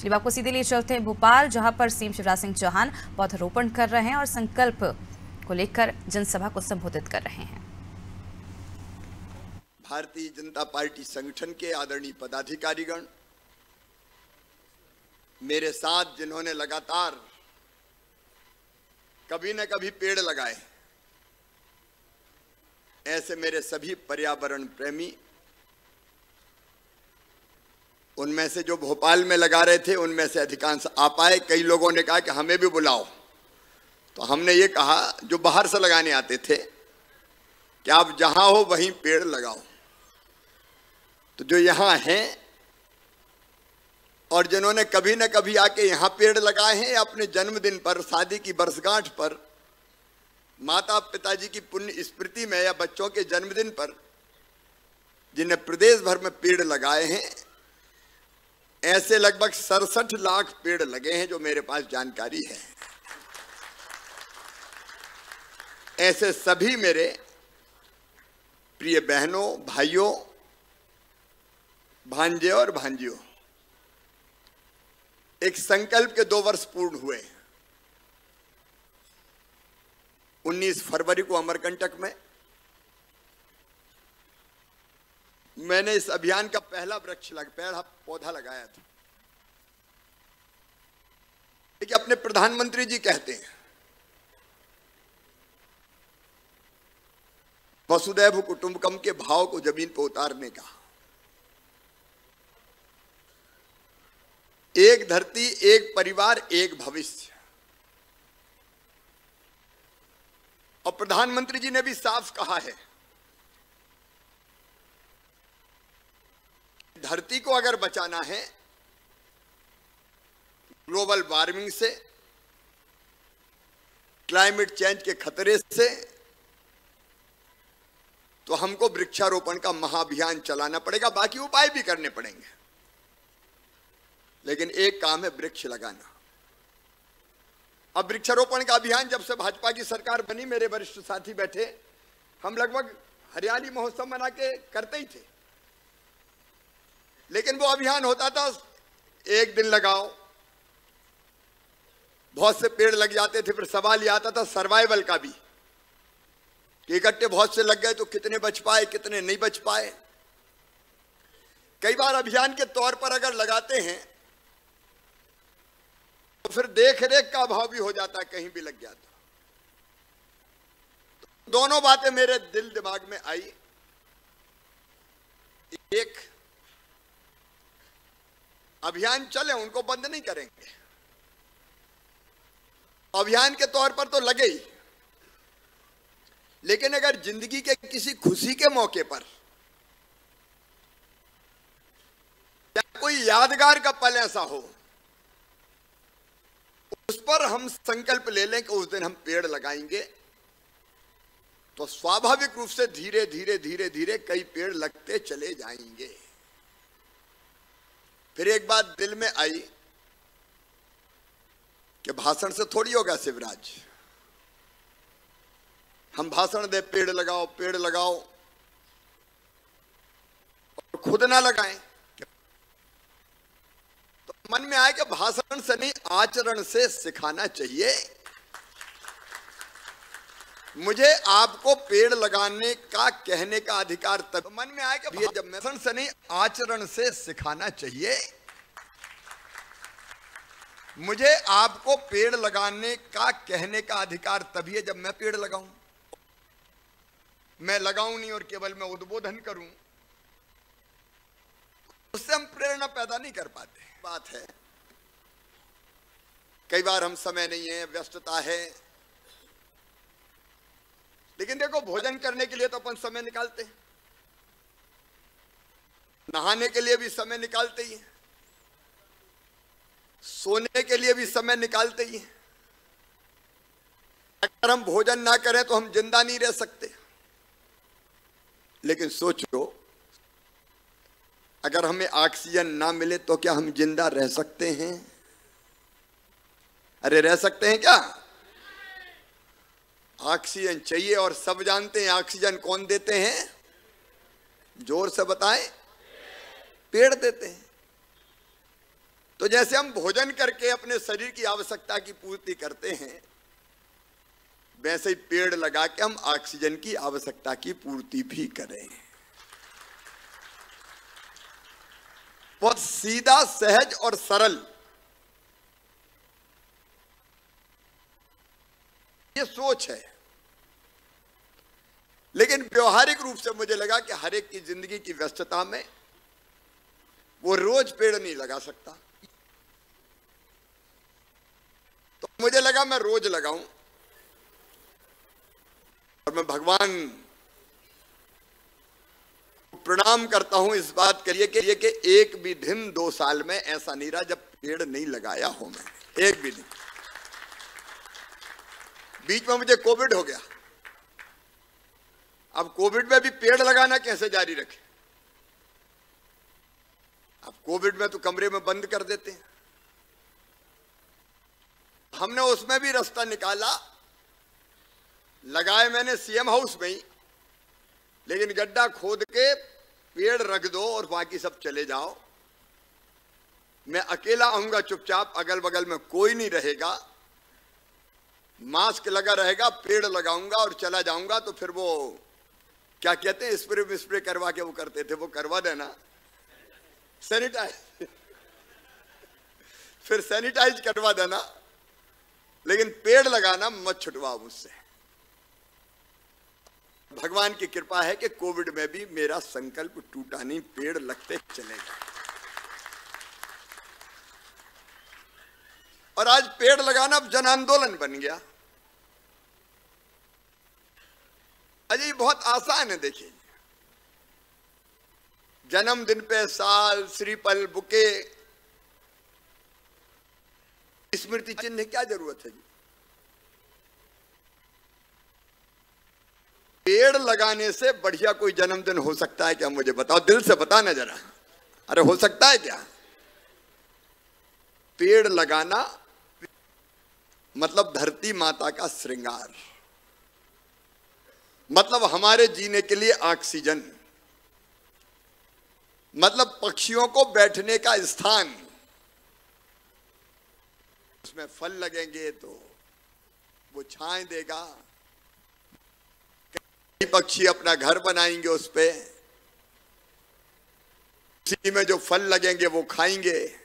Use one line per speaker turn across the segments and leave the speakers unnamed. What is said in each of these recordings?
चलिए आपको सीधे लिए चलते हैं भोपाल, जहाँ पर सीएम शिवराज सिंह चौहान पौधरोपण कर रहे हैं और संकल्प को लेकर जनसभा को संबोधित कर रहे हैं।
भारतीय जनता पार्टी संगठन के आदरणीय पदाधिकारीगण, मेरे साथ जिन्होंने लगातार कभी न कभी पेड़ लगाए, ऐसे मेरे सभी पर्यावरण प्रेमी उनमें से जो भोपाल में लगा रहे थे, उनमें से अधिकांश आ पाए कई लोगों ने कहा कि हमें भी बुलाओ। तो हमने ये कहा, जो बाहर से लगाने आते थे, कि आप जहाँ हो, वहीं पेड़ लगाओ। तो जो यहाँ हैं, और जिन्होंने कभी न कभी आके यहाँ पेड़ लगाए हैं, अपने जन्मदिन पर, शादी की वर्षगांठ पर माता पिताजी की पुण्य स्मृति में या बच्चों के जन्मदिन पर, जिन्हें प्रदेश भर में पेड़ लगाए हैं ऐसे लगभग सड़सठ लाख पेड़ लगे हैं जो मेरे पास जानकारी है। ऐसे सभी मेरे प्रिय बहनों, भाइयों, भांजे और भांजियों, एक संकल्प के दो वर्ष पूर्ण हुए। 19 फरवरी को अमरकंटक में मैंने इस अभियान का पहला वृक्ष लग, पहला पौधा लगाया था। देखिए अपने प्रधानमंत्री जी कहते हैं वसुदैव कुटुंबकम के भाव को ज़मीन पर उतारने का। एक धरती, एक परिवार, एक भविष्य। और प्रधानमंत्री जी ने भी साफ़ कहा है धरती को अगर बचाना है, ग्लोबल वार्मिंग से, क्लाइमेट चेंज के खतरे से तो हमको वृक्षारोपण का महाअभियान चलाना पड़ेगा, बाकी उपाय भी करने पड़ेंगे। लेकिन एक काम है, वृक्ष लगाना। अब वृक्षारोपण का अभियान जब से भाजपा की सरकार बनी, मेरे वरिष्ठ साथी बैठे, हम लगभग हरियाली महोत्सव मना के करते ही थे। लेकिन वो अभियान होता था, एक दिन लगाओ। बहुत से पेड़ लग जाते थे, फिर सवाल यह आता था सर्वाइवल का भी। इकट्ठे बहुत से लग गए तो कितने बच पाए, कितने नहीं बच पाए। कई बार अभियान के तौर पर अगर लगाते हैं तो फिर देख रेख का अभाव भी हो जाता है कहीं भी लग जाता। तो दोनों बातें मेरे दिल दिमाग में आई। एक अभियान चले, उनको बंद नहीं करेंगे। अभियान के तौर पर तो लगे ही। लेकिन अगर ज़िंदगी के किसी खुशी के मौके पर, या कोई यादगार का पल ऐसा हो, उस पर हम संकल्प ले लें कि उस दिन हम पेड़ लगाएँगे तो स्वाभाविक रूप से धीरे धीरे धीरे धीरे कई पेड़ लगते चले जाएँगे। फिर एक बात दिल में आई कि भाषण से थोड़ी होगा शिवराज। हम भाषण दे, पेड़ लगाओ पेड़ लगाओ। और खुद ना लगाएँ तो मन में आए कि भाषण से नहीं, आचरण से सिखाना चाहिए। मुझे आपको पेड़ लगाने का कहने का अधिकार तब मन में आए कि जब मैसन से नहीं, आचरण से सिखाना चाहिए। मुझे आपको पेड़ लगाने का कहने का अधिकार तभी है जब मैं पेड़ लगाऊँ। मैं लगाऊँ नहीं और केवल मैं उद्बोधन करूँ। उससे हम प्रेरणा पैदा नहीं कर पाते। बात है, कई बार हम समय नहीं है, व्यस्तता है लेकिन देखो, भोजन करने के लिए तो अपन समय निकालते हैं। नहाने के लिए भी समय निकालते ही सोने के लिए भी समय निकालते ही। अगर हम भोजन ना करें तो हम ज़िंदा नहीं रह सकते। लेकिन सोचो, अगर हमें ऑक्सीजन ना मिले तो क्या हम ज़िंदा रह सकते हैं? अरे, रह सकते हैं क्या? ऑक्सीजन चाहिए और सब जानते हैं ऑक्सीजन कौन देते हैं? ज़ोर से बताएँ। पेड़ देते हैं। तो जैसे हम भोजन करके अपने शरीर की आवश्यकता की पूर्ति करते हैं, वैसे ही पेड़ लगा के हम ऑक्सीजन की आवश्यकता की पूर्ति भी करें। बहुत सीधा, सहज और सरल। ये सोच है। लेकिन व्यवहारिक रूप से मुझे लगा कि हर एक की ज़िंदगी की व्यस्तता में वो रोज पेड़ नहीं लगा सकता। तो मुझे लगा मैं रोज लगाऊँ और मैं भगवान प्रणाम करता हूँ इस बात के लिए कि कि एक भी दिन दो साल में ऐसा नहीं रहा जब पेड़ नहीं लगाया हो मैं, एक भी दिन। बीच में मुझे कोविड हो गया। अब कोविड में भी पेड़ लगाना कैसे जारी रखे? अब कोविड में तो कमरे में बंद कर देते हैं। हमने उसमें भी रास्ता निकाला। लगाए मैंने सीएम हाउस में ही। लेकिन गड्ढा खोद के पेड़ रख दो और बाकी सब चले जाओ। मैं अकेला आऊँगा चुपचाप अगल बगल में कोई नहीं रहेगा। मास्क लगा रहेगा, पेड़ लगाऊँगा और चला जाऊँगा तो फिर वो क्या कहते हैं स्प्रे स्प्रे करवा के वो करते थे, वो करवा देना। सैनिटाइज फिर सैनिटाइज करवा देना। लेकिन पेड़ लगाना मत छुटवाओ मुझसे। भगवान की कृपा है कि कोविड में भी मेरा संकल्प टूटा नहीं, पेड़ लगते चलेगा और आज पेड़ लगाना जन आंदोलन बन गया। अजय बहुत आसान है, देखिए। जन्मदिन पे साल, श्रीपल, बुके। स्मृति चिन्ह, क्या ज़रूरत है जी? पेड़ लगाने से बढ़िया कोई जन्मदिन हो सकता है क्या, मुझे बताओ? दिल से बताना जरा। अरे, हो सकता है क्या? पेड़ लगाना मतलब धरती माता का श्रृंगार। मतलब हमारे जीने के लिए ऑक्सीजन। मतलब पक्षियों को बैठने का स्थान। उसमें फल लगेंगे तो वो छाए देगा। कई पक्षी अपना घर बनाएँगे उस पे। उसी में जो फल लगेंगे वो खाएँगे।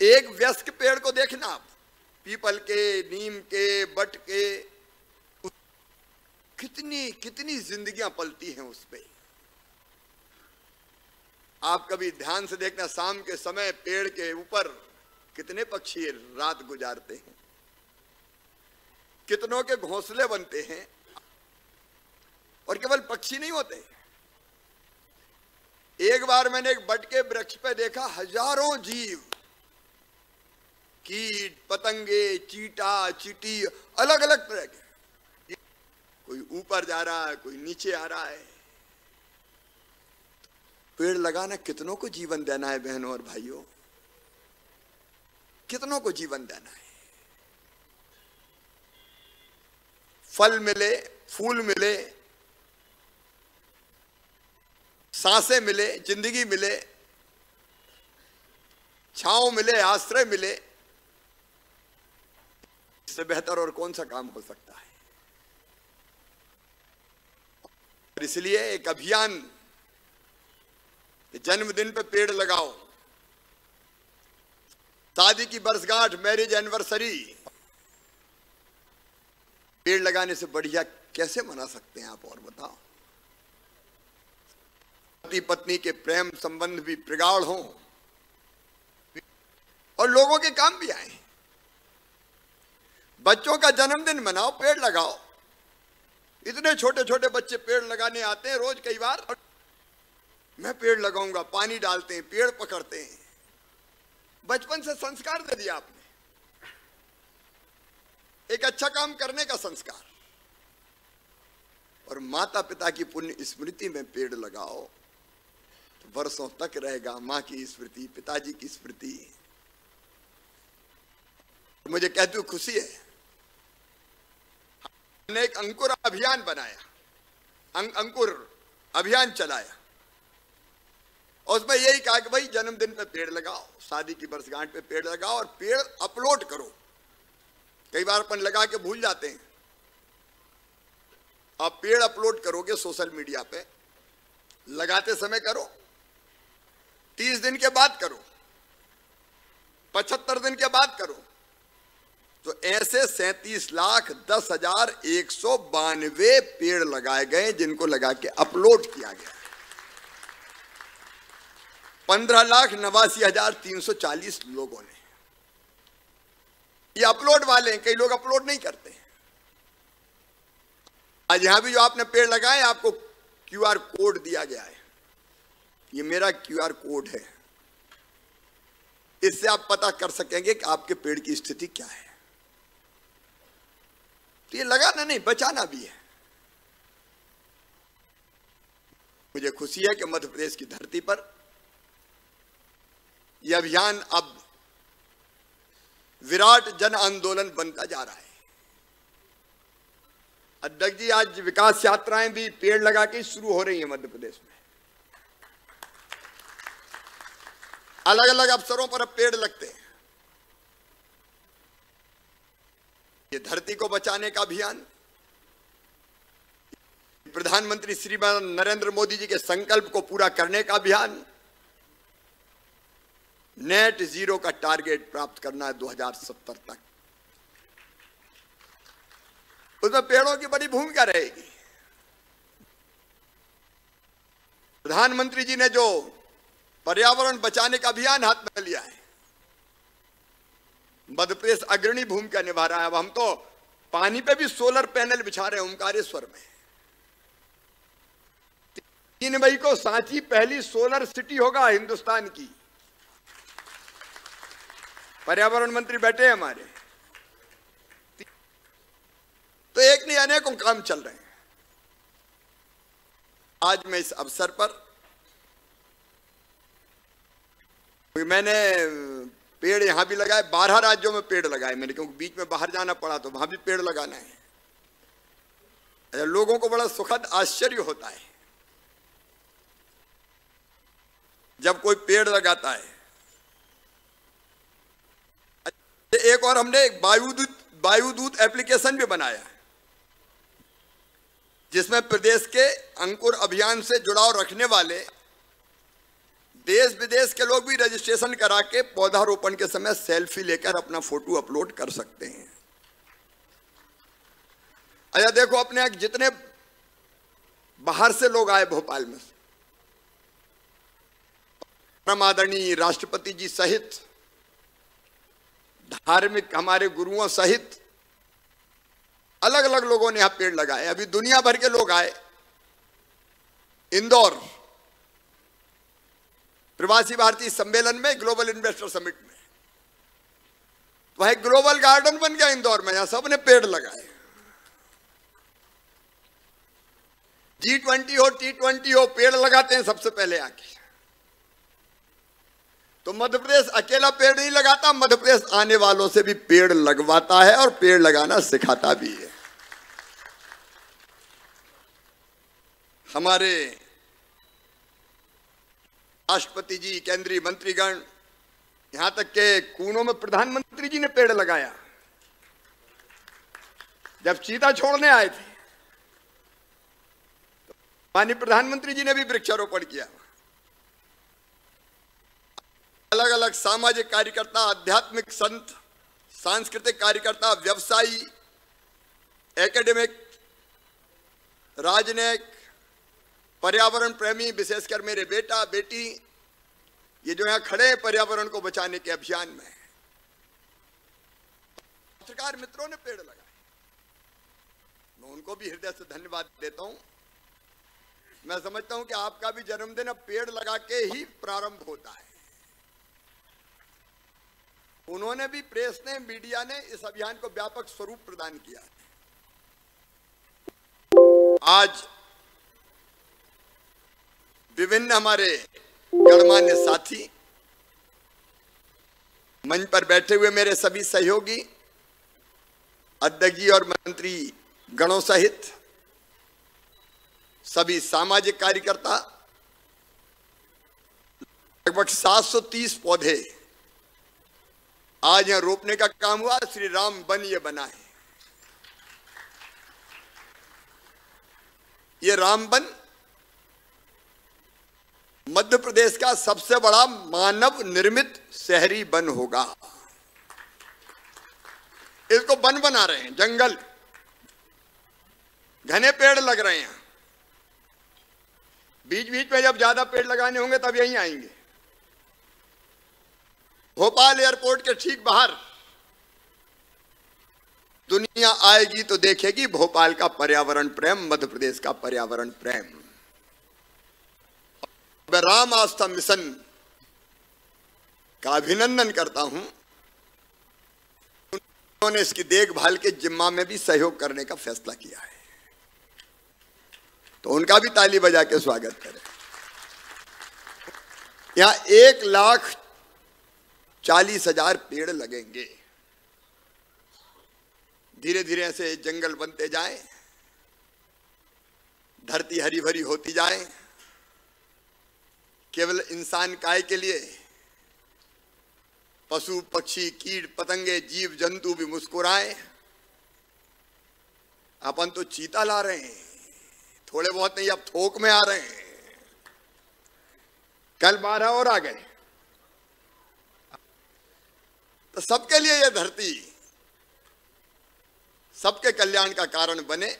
एक व्यस्क पेड़ को देखना आप। पीपल के, नीम के, बट के कितनी कितनी जिंदगियाँ पलती हैं उस पे। आप कभी ध्यान से देखना, शाम के समय पेड़ के ऊपर कितने पक्षी रात गुजारते हैं। कितनों के घोंसले बनते हैं और केवल पक्षी नहीं होते। एक बार मैंने एक बट के वृक्ष पे देखा, हज़ारों जीव, कीट, पतंगे, चीटा, चीटी अलग अलग तरह के। कोई ऊपर जा रहा है, कोई नीचे आ रहा है। पेड़ लगाना कितनों को जीवन देना है, बहनों और भाइयों? कितनों को जीवन देना है? फल मिले, फूल मिले, साँसें मिले, ज़िंदगी मिले, छाव मिले, आश्रय मिले, इससे बेहतर और कौन सा काम हो सकता है? और इसलिए एक अभियान जन्मदिन पे पेड़ लगाओ। शादी की बरसगांठ मैरिज एनिवर्सरी पेड़ लगाने से बढ़िया कैसे मना सकते हैं आप और बताओ? पति पत्नी के प्रेम संबंध भी प्रगाढ़ हो, और लोगों के काम भी आए। बच्चों का जन्मदिन मनाओ, पेड़ लगाओ। इतने छोटे छोटे बच्चे पेड़ लगाने आते हैं रोज कई बार। मैं पेड़ लगाऊँगा, पानी डालते हैं, पेड़ पकड़ते हैं। बचपन से संस्कार दे दिया आपने। एक अच्छा काम करने का संस्कार। और माता पिता की पुण्य स्मृति में पेड़ लगाओ। तो वर्षों तक रहेगा माँ की स्मृति, पिताजी की स्मृति। मुझे कहते हुए खुशी है। हमने एक अंकुर अभियान बनाया। अं, अंकुर अभियान चलाया। और उसमें यही कहा कि भाई जन्मदिन पे पेड़ लगाओ शादी की वर्षगांठ पे पेड़ लगाओ और पेड़ अपलोड करो। कई बार अपन लगा के भूल जाते हैं। आप पेड़ अपलोड करोगे सोशल मीडिया पे लगाते समय करो तीस दिन के बाद करो पचहत्तर दिन के बाद करो। तो ऐसे सैतीस लाख दस हज़ार एक सौ बानवे पेड़ लगाए गए जिनको लगा के अपलोड किया गया। पंद्रह लाख नवासी हज़ार तीन सौ चालीस लोगों ने। ये अपलोड वाले हैं, कई लोग अपलोड नहीं करते। हैं आज यहाँ भी जो आपने पेड़ लगाए, आपको क्यूआर कोड दिया गया है। ये मेरा क्यूआर कोड है। इससे आप पता कर सकेंगे कि आपके पेड़ की स्थिति क्या है। तो ये लगाना नहीं, बचाना भी है। मुझे खुशी है कि मध्य प्रदेश की धरती पर यह अभियान अब विराट जन आंदोलन बनता जा रहा है। अध्यक्ष जी, आज विकास यात्राएँ भी पेड़ लगा के शुरू हो रही है मध्य प्रदेश में। अलग अलग अवसरों पर अब पेड़ लगते हैं। ये धरती को बचाने का अभियान। प्रधानमंत्री श्रीमान नरेंद्र मोदी जी के संकल्प को पूरा करने का अभियान। नेट ज़ीरो का टारगेट प्राप्त करना है 2070 तक। उसमें पेड़ों की बड़ी भूमिका रहेगी। प्रधानमंत्री जी ने जो पर्यावरण बचाने का अभियान हाथ में लिया है मध्य प्रदेश अग्रणी भूमिका निभा रहा है। अब हम तो पानी पे भी सोलर पैनल बिछा रहे हैं, ओंकारेश्वर में। तीन मई को सांची पहली सोलर सिटी होगा हिंदुस्तान की। पर्यावरण मंत्री बैठे हैं हमारे। तो एक नहीं अनेकों काम चल रहे हैं। आज मैं इस अवसर पर, मैंने पेड़ यहाँ भी लगाए बारह राज्यों में पेड़ लगाए मैंने क्योंकि बीच में बाहर जाना पड़ा तो वहाँ भी पेड़ लगाना है। अच्छा, लोगों को बड़ा सुखद आश्चर्य होता है। जब कोई पेड़ लगाता है एक और हमने एक वायुदूत वायुदूत एप्लीकेशन भी बनाया जिसमें प्रदेश के अंकुर अभियान से जुड़ाव रखने वाले देश विदेश के लोग भी रजिस्ट्रेशन करा के पौधारोपण के समय सेल्फी लेकर अपना फ़ोटो अपलोड कर सकते हैं। अच्छा देखो, अपने जितने बाहर से लोग आए भोपाल में आदरणीय राष्ट्रपति जी सहित, धार्मिक हमारे गुरुओं सहित अलग अलग लोगों ने यहाँ पेड़ लगाए। अभी दुनिया भर के लोग आए। इंदौर प्रवासी भारतीय सम्मेलन में ग्लोबल इन्वेस्टर समिट में। तो वह ग्लोबल गार्डन बन गया इंदौर में, यहाँ सबने पेड़ लगाए। जी ट्वेंटी हो टी ट्वेंटी हो, पेड़ लगाते हैं सबसे पहले आके। तो मध्य प्रदेश अकेला पेड़ नहीं लगाता, मध्य प्रदेश आने वालों से भी पेड़ लगवाता है और पेड़ लगाना सिखाता भी है। हमारे राष्ट्रपति जी, केंद्रीय मंत्रीगण, यहाँ तक के कूनों में प्रधानमंत्री जी ने पेड़ लगाया। जब चीता छोड़ने आए थे तो माननीय प्रधानमंत्री जी ने भी वृक्षारोपण किया। अलग अलग सामाजिक कार्यकर्ता, आध्यात्मिक संत, सांस्कृतिक कार्यकर्ता, व्यवसायी एकेडमिक राजनयिक पर्यावरण प्रेमी, विशेषकर मेरे बेटा, बेटी, ये जो यहाँ खड़े हैं पर्यावरण को बचाने के अभियान में। पत्रकार मित्रों ने पेड़ लगाए। मैं उनको भी हृदय से धन्यवाद देता हूँ। मैं समझता हूँ कि आपका भी जन्मदिन अब पेड़ लगा के ही प्रारंभ होता है। उन्होंने भी प्रेस ने, मीडिया ने इस अभियान को व्यापक स्वरूप प्रदान किया आज विभिन्न हमारे गणमान्य साथी मंच पर बैठे हुए मेरे सभी सहयोगी अध्यक्ष और मंत्री गणों सहित सभी सामाजिक कार्यकर्ता, लगभग 730 पौधे आज यहाँ रोपने का काम हुआ, श्री राम वन ये बना है। ये राम वन मध्य प्रदेश का सबसे बड़ा मानव निर्मित शहरी वन होगा। इसको वन बना रहे हैं, जंगल। घने पेड़ लग रहे हैं। बीच बीच में जब ज़्यादा पेड़ लगाने होंगे, तब यहीं आएँगे। भोपाल एयरपोर्ट के ठीक बाहर। दुनिया आएगी तो देखेगी, भोपाल का पर्यावरण प्रेम, मध्य प्रदेश का पर्यावरण प्रेम। मैं राम आस्था मिशन का अभिनंदन करता हूँ। उन्होंने इसकी देखभाल के जिम्मा में भी सहयोग करने का फैसला किया है। तो उनका भी ताली बजा के स्वागत करें। यहाँ एक लाख चालीस हज़ार पेड़ लगेंगे। धीरे धीरे ऐसे जंगल बनते जाए। धरती हरी भरी होती जाए। केवल इंसान काय के लिए? पशु, पक्षी, कीट, पतंगे, जीव, जंतु भी मुस्कुराए। अपन तो चीता ला रहे हैं। थोड़े बहुत नहीं, अब थोक में आ रहे हैं। कल बारह और आ गए। तो सबके लिए यह धरती, सबके कल्याण का कारण बने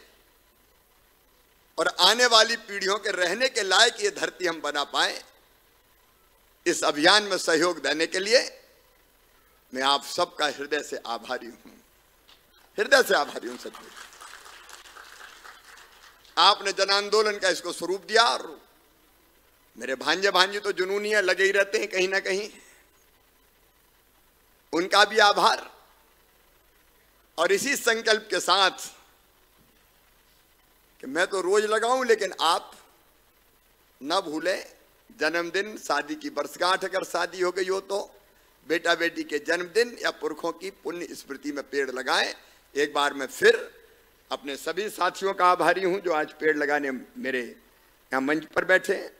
और आने वाली पीढ़ियों के रहने के लायक ये धरती हम बना पाए। इस अभियान में सहयोग देने के लिए मैं आप सबका हृदय से आभारी हूँ। हृदय से आभारी हूँ सचमुच आपने जन आंदोलन का इसको स्वरूप दिया और मेरे भांजे भांजे तो जुनूनी है लगे ही रहते हैं कहीं ना कहीं। उनका भी आभार। और इसी संकल्प के साथ कि मैं तो रोज लगाऊँ, लेकिन आप न भूलें। जन्मदिन शादी की वर्षगांठ अगर शादी हो गई हो तो बेटा बेटी के जन्मदिन या पुरखों की पुण्य स्मृति में पेड़ लगाएँ। एक बार मैं फिर अपने सभी साथियों का आभारी हूँ जो आज पेड़ लगाने मेरे यहाँ मंच पर बैठे हैं।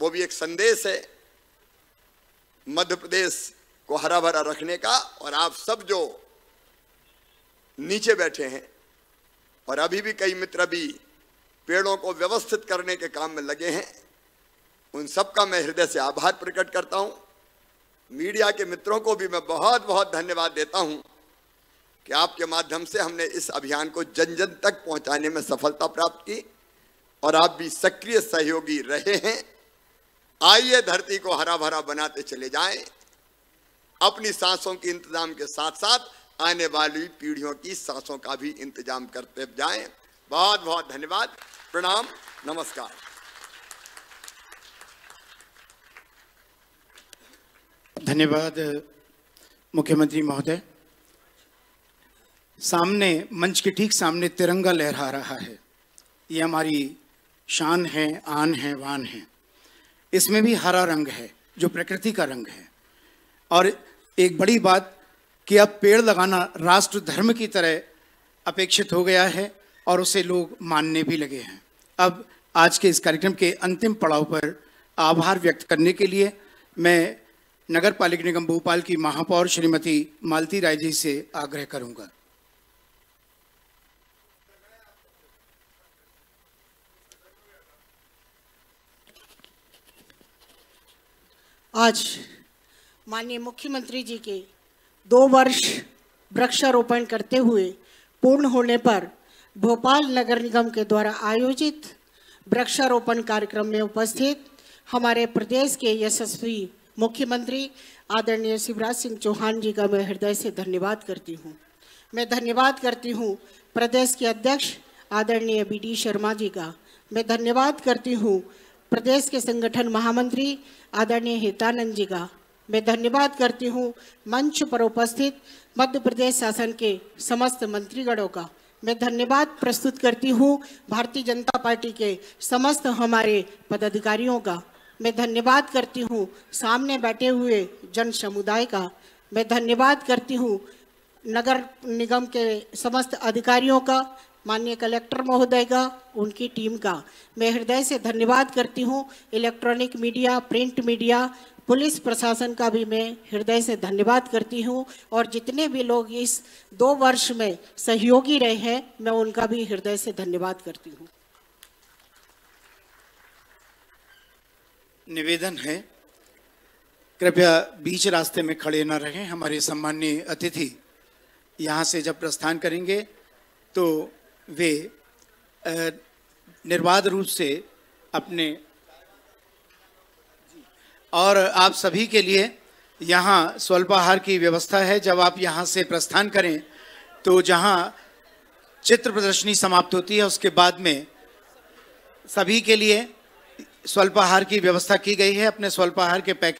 वो भी एक संदेश है मध्य प्रदेश को हरा भरा रखने का और आप सब जो नीचे बैठे हैं और अभी भी कई मित्र भी पेड़ों को व्यवस्थित करने के काम में लगे हैं। उन सबका मैं हृदय से आभार प्रकट करता हूँ। मीडिया के मित्रों को भी मैं बहुत बहुत धन्यवाद देता हूँ कि आपके माध्यम से हमने इस अभियान को जन जन तक पहुँचाने में सफलता प्राप्त की और आप भी सक्रिय सहयोगी रहे हैं। आइए धरती को हरा भरा बनाते चले जाएँ। अपनी सांसों के इंतज़ाम के साथ साथ आने वाली पीढ़ियों की सांसों का भी इंतज़ाम करते जाएँ। बहुत बहुत धन्यवाद। प्रणाम। नमस्कार।
धन्यवाद, मुख्यमंत्री महोदय। सामने, मंच के ठीक सामने तिरंगा लहरा रहा है। ये हमारी शान है, आन है, वान है। इसमें भी हरा रंग है, जो प्रकृति का रंग है। और एक बड़ी बात कि अब पेड़ लगाना राष्ट्र धर्म की तरह अपेक्षित हो गया है और उसे लोग मानने भी लगे हैं। अब आज के इस कार्यक्रम के अंतिम पड़ाव पर आभार व्यक्त करने के लिए मैं नगर पालिका निगम भोपाल की महापौर श्रीमती मालती राय जी से आग्रह करूँगा।
आज माननीय मुख्यमंत्री जी के दो वर्ष वृक्षारोपण करते हुए पूर्ण होने पर भोपाल नगर निगम के द्वारा आयोजित वृक्षारोपण कार्यक्रम में उपस्थित हमारे प्रदेश के यशस्वी मुख्यमंत्री आदरणीय शिवराज सिंह चौहान जी का मैं हृदय से धन्यवाद करती हूँ। मैं धन्यवाद करती हूँ प्रदेश के अध्यक्ष आदरणीय बी डी शर्मा जी का। मैं धन्यवाद करती हूँ प्रदेश के संगठन महामंत्री आदरणीय हितानंद जी का। मैं धन्यवाद करती हूँ मंच पर उपस्थित मध्य प्रदेश शासन के समस्त मंत्रीगणों का। मैं धन्यवाद प्रस्तुत करती हूँ भारतीय जनता पार्टी के समस्त हमारे पदाधिकारियों का। मैं धन्यवाद करती हूँ सामने बैठे हुए जन समुदाय का। मैं धन्यवाद करती हूँ नगर निगम के समस्त अधिकारियों का, माननीय कलेक्टर महोदय का, उनकी टीम का। मैं हृदय से धन्यवाद करती हूँ। Electronic media, print media, police प्रशासन का भी मैं हृदय से धन्यवाद करती हूँ। और जितने भी लोग इस दो वर्ष में सहयोगी रहे हैं, मैं उनका भी हृदय से धन्यवाद करती हूँ।
निवेदन है। कृपया बीच रास्ते में खड़े न रहें, हमारे सम्माननीय अतिथि यहाँ से जब प्रस्थान करेंगे तो वे निर्बाध रूप से अपने, और आप सभी के लिए यहाँ स्वल्पाहार की व्यवस्था है। जब आप यहाँ से प्रस्थान करें तो जहाँ चित्र प्रदर्शनी समाप्त होती है, उसके बाद में सभी के लिए स्वल्पाहार की व्यवस्था की गई है अपने स्वल्पाहार के पैक